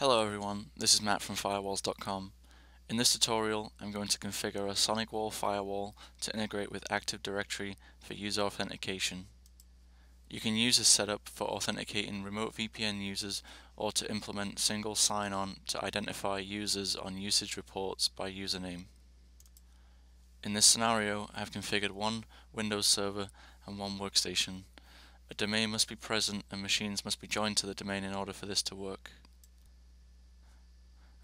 Hello everyone, this is Matt from firewalls.com. In this tutorial I'm going to configure a SonicWall firewall to integrate with Active Directory for user authentication. You can use this setup for authenticating remote VPN users or to implement single sign-on to identify users on usage reports by username. In this scenario I have configured one Windows server and one workstation. A domain must be present and machines must be joined to the domain in order for this to work.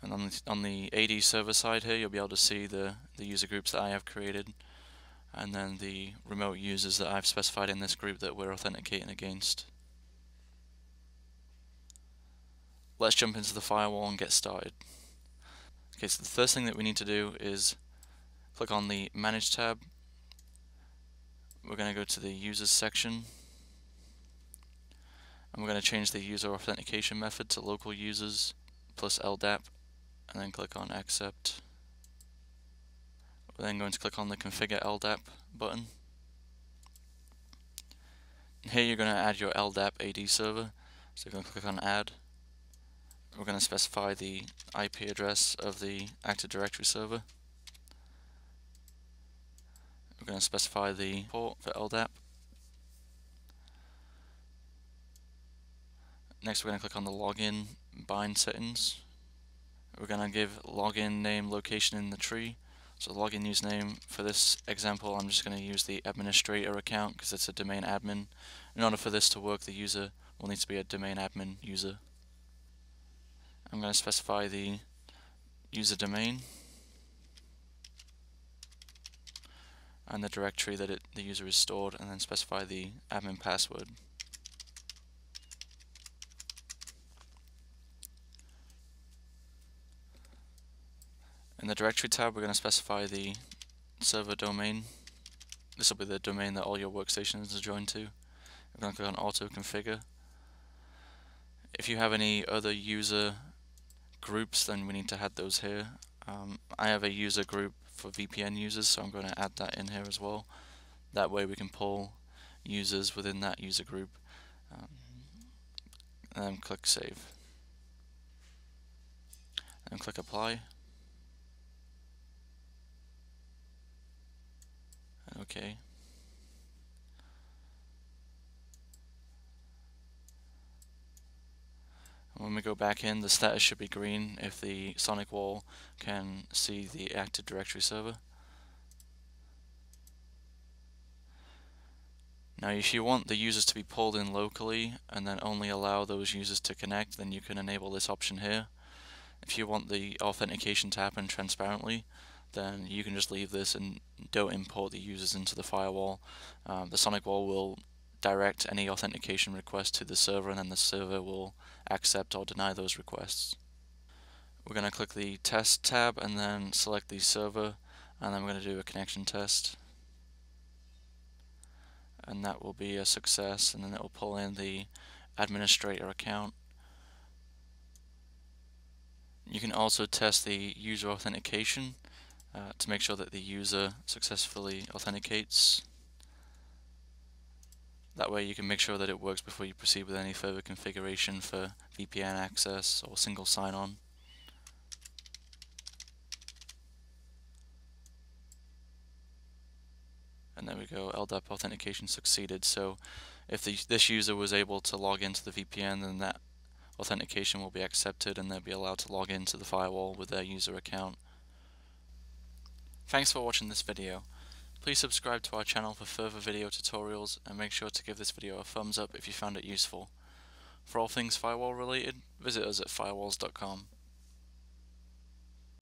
And on the, on the AD server side here, you'll be able to see the, the user groups that I have created and then the remote users that I've specified in this group that we're authenticating against. Let's jump into the firewall and get started. Okay, so the first thing that we need to do is click on the Manage tab. We're going to go to the Users section and we're going to change the user authentication method to local users plus LDAP and then click on accept. We're then going to click on the configure LDAP button. Here you're going to add your LDAP AD server. So you're going to click on add. We're going to specify the IP address of the Active Directory server. We're going to specify the port for LDAP. Next we're going to click on the login bind settings. We're going to give login name location in the tree. So login username, for this example I'm just going to use the administrator account because it's a domain admin. In order for this to work the user will need to be a domain admin user. I'm going to specify the user domain and the directory that it, the user is stored and then specify the admin password. In the directory tab, we're going to specify the server domain. This will be the domain that all your workstations are joined to. We're going to click on auto configure. If you have any other user groups, then we need to add those here. Um, I have a user group for VPN users, so I'm going to add that in here as well. That way we can pull users within that user group. Um, and then click save. And click apply. Okay. When we go back in, the status should be green if the SonicWall can see the Active Directory server. Now if you want the users to be pulled in locally and then only allow those users to connect, then you can enable this option here. If you want the authentication to happen transparently, then you can just leave this and don't import the users into the firewall. Um, the SonicWall will direct any authentication request to the server and then the server will accept or deny those requests. We're going to click the test tab and then select the server and then we're going to do a connection test and that will be a success and then it will pull in the administrator account. You can also test the user authentication uh, to make sure that the user successfully authenticates. That way you can make sure that it works before you proceed with any further configuration for VPN access or single sign-on. And there we go, LDAP authentication succeeded. So if the, this user was able to log into the VPN, then that authentication will be accepted and they'll be allowed to log into the firewall with their user account. Thanks for watching this video. Please subscribe to our channel for further video tutorials and make sure to give this video a thumbs up if you found it useful. For all things firewall related, visit us at firewalls.com.